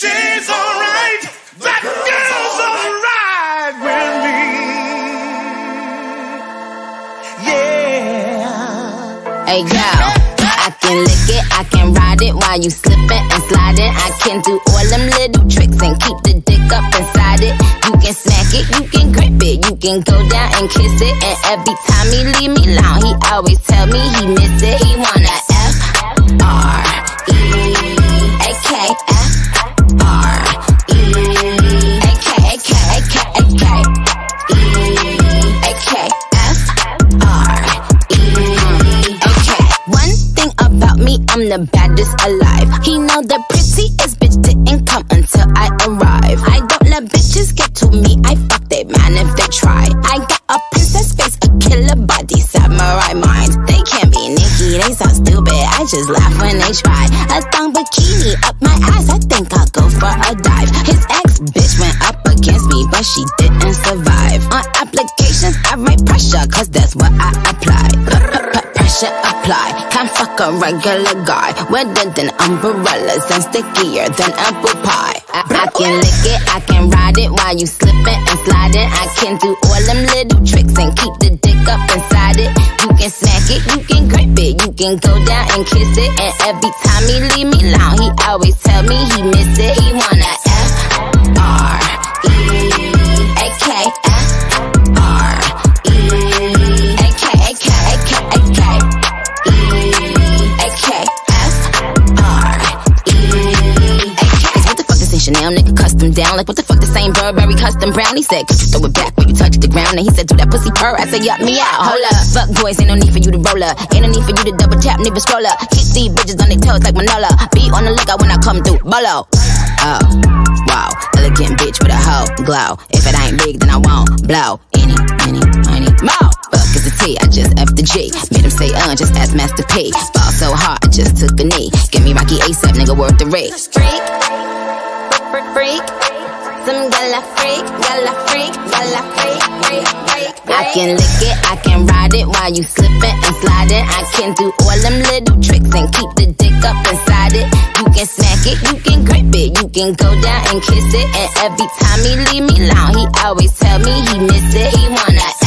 She's alright. That girl's alright with me. Yeah. Hey girl, I can lick it, I can ride it while you slipping and sliding. I can do all them little tricks and keep the dick up inside it. You can smack it, you can grip it, you can go down and kiss it. And every time he leave me alone, he always tell me he miss it. He wanna the baddest alive. He know the prettiest bitch didn't come until I arrive. I don't let bitches get to me. I fuck they man if they try. I got a princess face, a killer body, samurai mind. They can't be Nicki, they so stupid. I just laugh when they try. A thong bikini up my ass. I think I'll go for a dive. His ex bitch went up against me, but she didn't survive. On applications, I write pressure, cause that's what I apply. Pressure apply. Can't fuck a regular guy. Wetter than umbrellas and stickier than apple pie. I, I can lick it, I can ride it while you slipping and sliding. I can do all them little tricks and keep the dick up inside it. You can smack it, you can grip it, you can go down and kiss it. And every time he leave me alone, he always tell me he miss it. He wanna Nigga down? Like what the fuck the same Burberry custom brown? He said, throw it back when you touch the ground? And he said, do that pussy purr. I said, yup me out. Hold up, fuck boys, ain't no need for you to roll up. Ain't no need for you to double tap, nigga scroll up. Keep these bitches on their toes like Manolo. Be on the lookout when I come through. Bolo. Oh, wow, elegant bitch with a hoe glow. If it ain't big, then I won't blow. Any, any, any, more. Fuck is the T, I just F the G. Made him say, uh, just ask Master P. Fall so hard, I just took a knee. Give me Rocky ASAP, nigga, worth the rate. Freak, freak, freak. Some gala freak, gala freak, gala freak, freak, freak. freak. I can lick it, I can ride it while you slipping and sliding. I can do all them little tricks and keep the dick up inside it. You can smack it, you can grip it, you can go down and kiss it. And every time he leave me alone, he always tell me he miss it. He wanna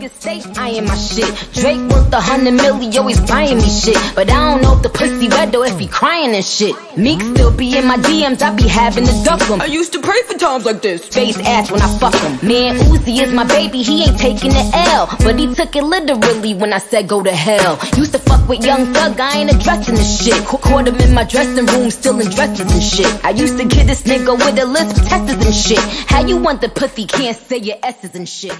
Niggas say I am my shit. Drake worth a hundred million, milli, always buying me shit. But I don't know if the pussy wet or if he crying and shit. Meek still be in my DMs, I be having to duck him. I used to pray for times like this. Face ass when I fuck him. Man, Uzi is my baby, he ain't taking the L. But he took it literally when I said go to hell. Used to fuck with young thug, I ain't addressing the shit. Ca- Caught him in my dressing room, still in dresses and shit. I used to get this nigga with a list of testers and shit. How you want the pussy, can't say your S's and shit.